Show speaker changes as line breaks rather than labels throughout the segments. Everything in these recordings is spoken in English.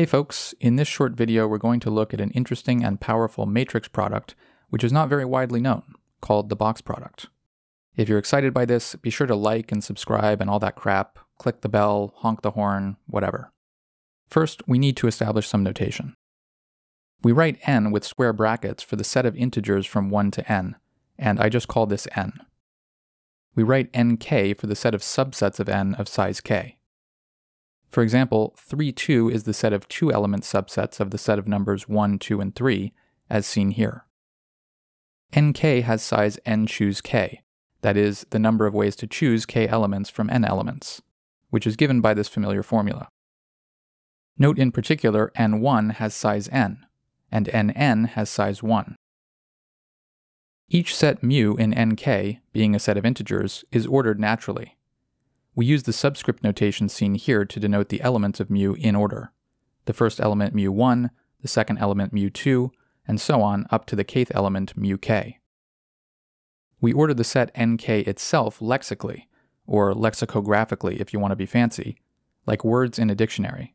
Hey folks, in this short video we're going to look at an interesting and powerful matrix product which is not very widely known, called the box product. If you're excited by this, be sure to like and subscribe and all that crap, click the bell, honk the horn, whatever. First, we need to establish some notation. We write n with square brackets for the set of integers from 1 to n, and I just call this n. We write nk for the set of subsets of n of size k. For example, 3, 2 is the set of two element subsets of the set of numbers 1, 2, and 3, as seen here. nk has size n choose k, that is, the number of ways to choose k elements from n elements, which is given by this familiar formula. Note in particular n1 has size n, and nn has size 1. Each set mu in nk, being a set of integers, is ordered naturally, we use the subscript notation seen here to denote the elements of mu in order. The first element mu1, the second element mu2, and so on up to the kth element mu_k. We order the set nk itself lexically, or lexicographically if you want to be fancy, like words in a dictionary.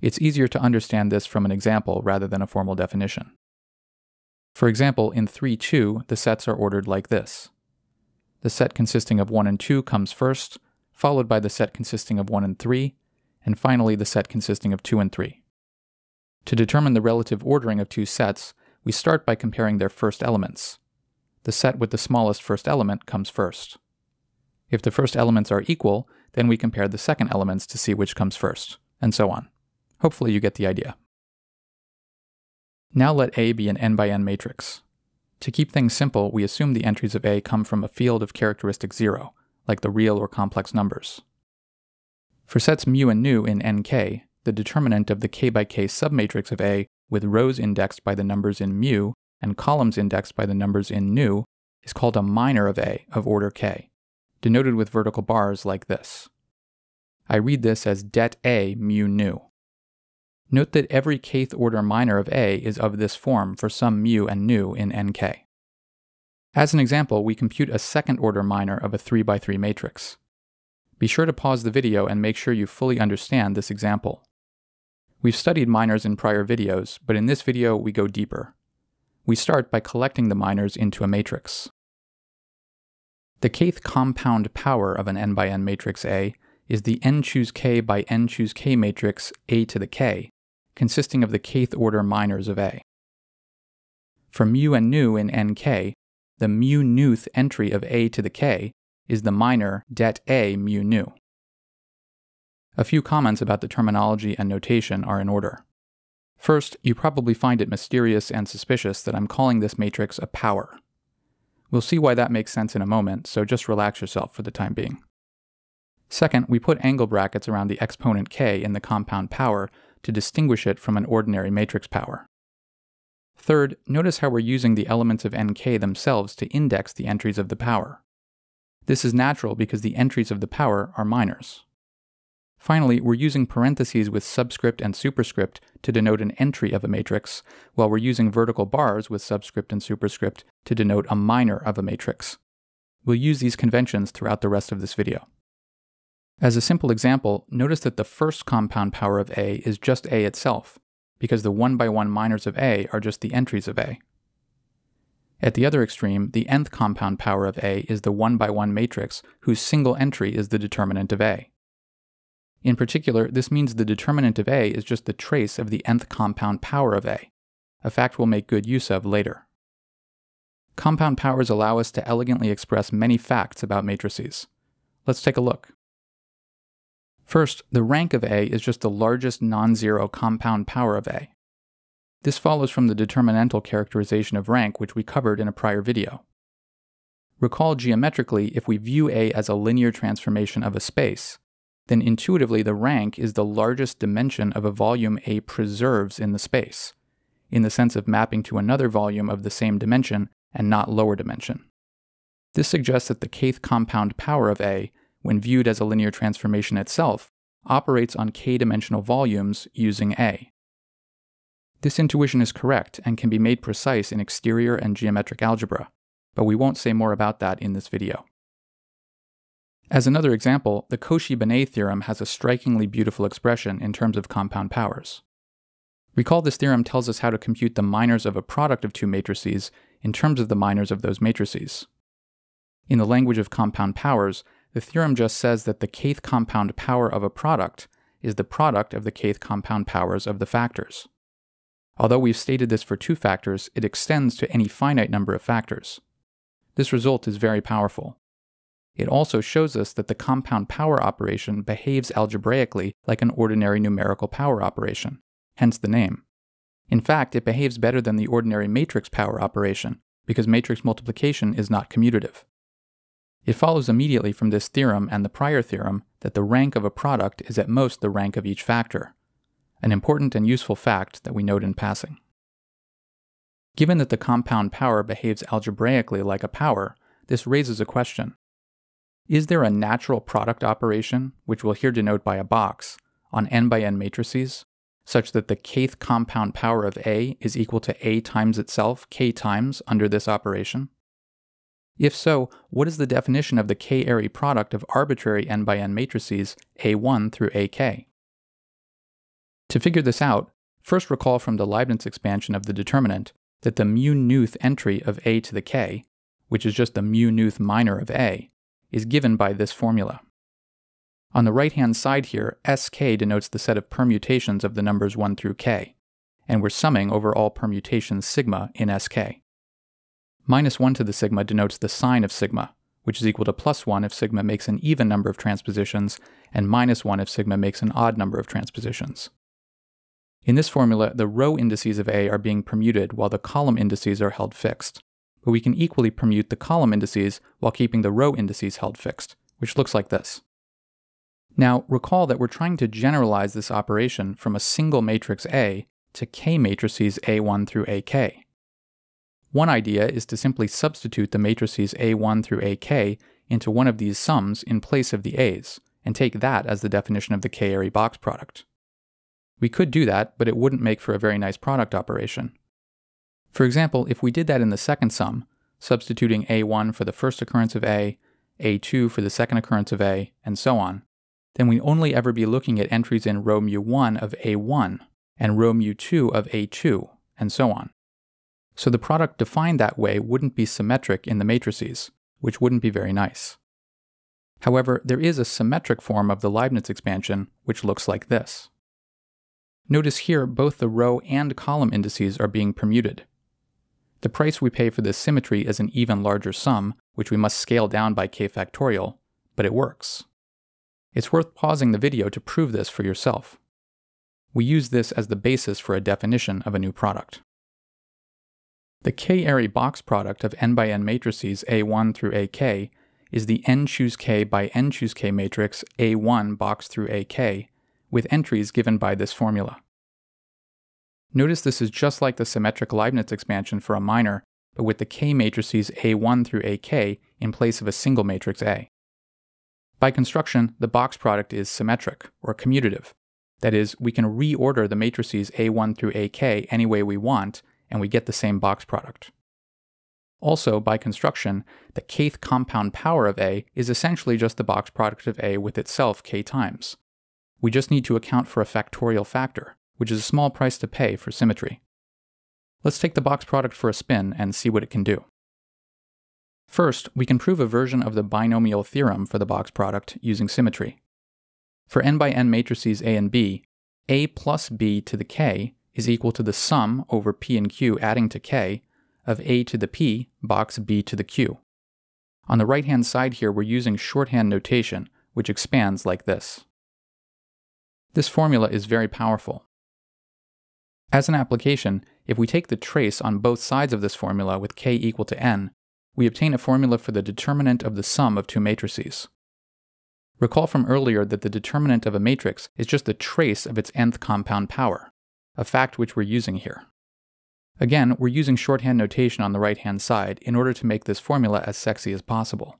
It's easier to understand this from an example rather than a formal definition. For example, in 3-2, the sets are ordered like this. The set consisting of 1 and 2 comes first, followed by the set consisting of 1 and 3, and finally the set consisting of 2 and 3. To determine the relative ordering of two sets, we start by comparing their first elements. The set with the smallest first element comes first. If the first elements are equal, then we compare the second elements to see which comes first, and so on. Hopefully you get the idea. Now let A be an n by n matrix. To keep things simple, we assume the entries of A come from a field of characteristic 0, like the real or complex numbers. For sets mu and nu in nk, the determinant of the k by k submatrix of A with rows indexed by the numbers in mu and columns indexed by the numbers in nu is called a minor of A of order k, denoted with vertical bars like this. I read this as det A mu nu. Note that every kth order minor of A is of this form for some mu and nu in nk. As an example, we compute a second order minor of a 3 by 3 matrix. Be sure to pause the video and make sure you fully understand this example. We've studied minors in prior videos, but in this video we go deeper. We start by collecting the minors into a matrix. The kth compound power of an n by n matrix A is the n choose k by n choose k matrix A to the k, consisting of the kth order minors of A. For mu and nu in nk, the mu nuth entry of a to the k is the minor det a mu nu. A few comments about the terminology and notation are in order. First, you probably find it mysterious and suspicious that I'm calling this matrix a power. We'll see why that makes sense in a moment, so just relax yourself for the time being. Second, we put angle brackets around the exponent k in the compound power to distinguish it from an ordinary matrix power. Third, notice how we're using the elements of nk themselves to index the entries of the power. This is natural because the entries of the power are minors. Finally, we're using parentheses with subscript and superscript to denote an entry of a matrix, while we're using vertical bars with subscript and superscript to denote a minor of a matrix. We'll use these conventions throughout the rest of this video. As a simple example, notice that the first compound power of A is just A itself, because the 1 by 1 minors of A are just the entries of A. At the other extreme, the nth compound power of A is the 1 by 1 matrix whose single entry is the determinant of A. In particular, this means the determinant of A is just the trace of the nth compound power of A, a fact we'll make good use of later. Compound powers allow us to elegantly express many facts about matrices. Let's take a look. First, the rank of A is just the largest non-zero compound power of A. This follows from the determinantal characterization of rank which we covered in a prior video. Recall geometrically, if we view A as a linear transformation of a space, then intuitively the rank is the largest dimension of a volume A preserves in the space, in the sense of mapping to another volume of the same dimension and not lower dimension. This suggests that the kth compound power of A when viewed as a linear transformation itself, operates on k-dimensional volumes using A. This intuition is correct and can be made precise in exterior and geometric algebra, but we won't say more about that in this video. As another example, the Cauchy-Binet theorem has a strikingly beautiful expression in terms of compound powers. Recall this theorem tells us how to compute the minors of a product of two matrices in terms of the minors of those matrices. In the language of compound powers, the theorem just says that the kth compound power of a product is the product of the kth compound powers of the factors. Although we've stated this for two factors, it extends to any finite number of factors. This result is very powerful. It also shows us that the compound power operation behaves algebraically like an ordinary numerical power operation hence the name. In fact, it behaves better than the ordinary matrix power operation, because matrix multiplication is not commutative. It follows immediately from this theorem and the prior theorem that the rank of a product is at most the rank of each factor, an important and useful fact that we note in passing. Given that the compound power behaves algebraically like a power, this raises a question. Is there a natural product operation, which we'll here denote by a box, on n by n matrices, such that the kth compound power of A is equal to A times itself, k times, under this operation? If so, what is the definition of the k-ary product of arbitrary n by n matrices A1 through AK? To figure this out, first recall from the Leibniz expansion of the determinant that the mu nuth entry of A to the k, which is just the mu nuth minor of A, is given by this formula. On the right-hand side here, sk denotes the set of permutations of the numbers 1 through k, and we're summing over all permutations sigma in sk. Minus 1 to the sigma denotes the sign of sigma, which is equal to plus 1 if sigma makes an even number of transpositions, and minus 1 if sigma makes an odd number of transpositions. In this formula, the row indices of A are being permuted while the column indices are held fixed. But we can equally permute the column indices while keeping the row indices held fixed, which looks like this. Now, recall that we're trying to generalize this operation from a single matrix A to k matrices A1 through AK. One idea is to simply substitute the matrices A1 through AK into one of these sums in place of the A's, and take that as the definition of the k-ary box product. We could do that, but it wouldn't make for a very nice product operation. For example, if we did that in the second sum, substituting A1 for the first occurrence of A, A2 for the second occurrence of A, and so on, then we only ever be looking at entries in row mu1 of A1 and row mu2 of A2, and so on. So the product defined that way wouldn't be symmetric in the matrices, which wouldn't be very nice. However, there is a symmetric form of the Leibniz expansion which looks like this. Notice here both the row and column indices are being permuted. The price we pay for this symmetry is an even larger sum, which we must scale down by k factorial, but it works. It's worth pausing the video to prove this for yourself. We use this as the basis for a definition of a new product. The k-ary box product of n by n matrices A1 through AK is the n choose k by n choose k matrix A1 box through AK with entries given by this formula. Notice this is just like the symmetric Leibniz expansion for a minor, but with the k matrices A1 through AK in place of a single matrix A. By construction, the box product is symmetric, or commutative. That is, we can reorder the matrices A1 through AK any way we want, and we get the same box product. Also, by construction, the kth compound power of A is essentially just the box product of A with itself k times. We just need to account for a factorial factor, which is a small price to pay for symmetry. Let's take the box product for a spin and see what it can do. First, we can prove a version of the binomial theorem for the box product using symmetry. For n by n matrices A and B, A plus B to the k is equal to the sum over P and Q adding to k of A to the P box B to the Q. On the right-hand side here, we're using shorthand notation, which expands like this. This formula is very powerful. As an application, if we take the trace on both sides of this formula with k equal to n, we obtain a formula for the determinant of the sum of two matrices. Recall from earlier that the determinant of a matrix is just the trace of its nth compound power, a fact which we're using here. Again, we're using shorthand notation on the right-hand side in order to make this formula as sexy as possible.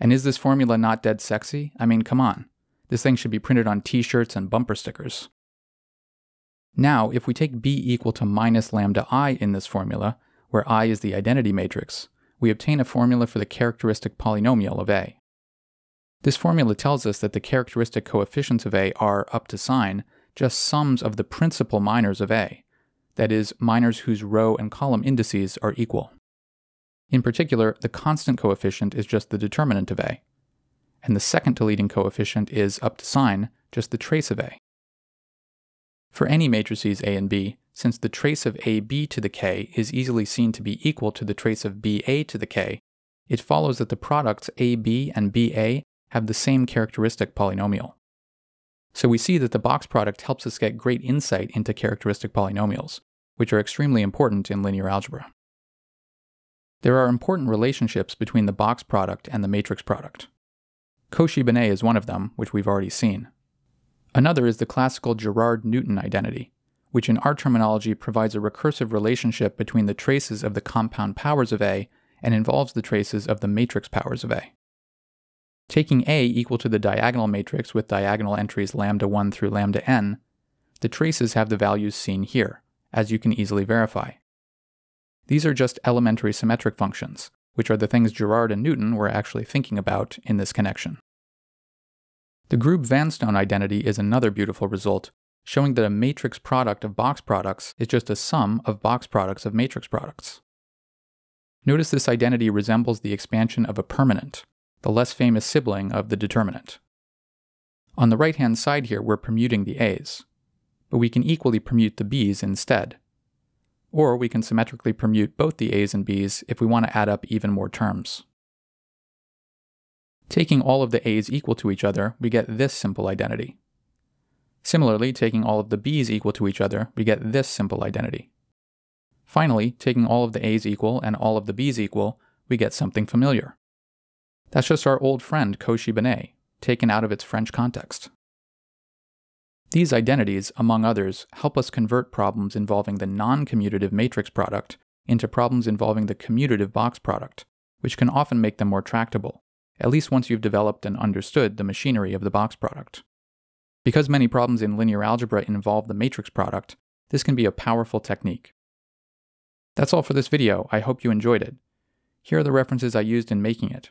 And is this formula not dead sexy? I mean, come on. This thing should be printed on t-shirts and bumper stickers. Now, if we take b equal to minus lambda i in this formula, where i is the identity matrix, we obtain a formula for the characteristic polynomial of A. This formula tells us that the characteristic coefficients of A are, up to sign, just sums of the principal minors of A, that is, minors whose row and column indices are equal. In particular, the constant coefficient is just the determinant of A, and the second to leading coefficient is, up to sign, just the trace of A. For any matrices A and B, since the trace of AB to the k is easily seen to be equal to the trace of BA to the k, it follows that the products AB and BA have the same characteristic polynomial. So we see that the box product helps us get great insight into characteristic polynomials, which are extremely important in linear algebra. There are important relationships between the box product and the matrix product. Cauchy-Binet is one of them, which we've already seen. Another is the classical Girard-Newton identity, which in our terminology provides a recursive relationship between the traces of the compound powers of A and involves the traces of the matrix powers of A. Taking A equal to the diagonal matrix with diagonal entries lambda 1 through lambda n, the traces have the values seen here, as you can easily verify. These are just elementary symmetric functions, which are the things Girard and Newton were actually thinking about in this connection. The Greub-Vanstone identity is another beautiful result, showing that a matrix product of box products is just a sum of box products of matrix products. Notice this identity resembles the expansion of a permanent, the less famous sibling of the determinant. On the right hand side here, we're permuting the a's, but we can equally permute the b's instead. Or we can symmetrically permute both the a's and b's if we want to add up even more terms. Taking all of the a's equal to each other, we get this simple identity. Similarly, taking all of the b's equal to each other, we get this simple identity. Finally, taking all of the a's equal and all of the b's equal, we get something familiar. That's just our old friend Cauchy-Binet, taken out of its French context. These identities, among others, help us convert problems involving the non-commutative matrix product into problems involving the commutative box product, which can often make them more tractable, at least once you've developed and understood the machinery of the box product. Because many problems in linear algebra involve the matrix product, this can be a powerful technique. That's all for this video, I hope you enjoyed it. Here are the references I used in making it.